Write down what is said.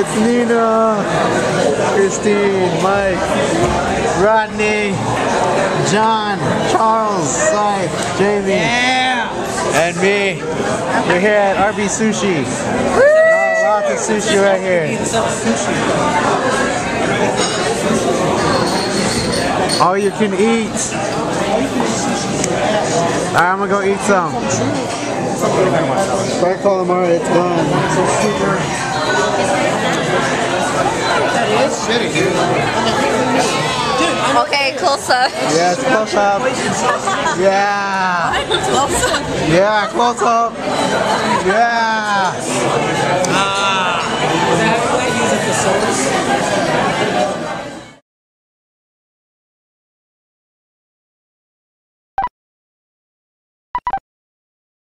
It's Nina, Christine, Mike, Rodney, John, Charles, Scythe, Jamie, and me. We're here at RB Sushi. Oh, lots of sushi right here. All you can eat. Alright, I'm gonna go eat some. Fried calamari, it's gone. Okay, close up. Yes, close up. Yeah. Yeah, close up. Yeah.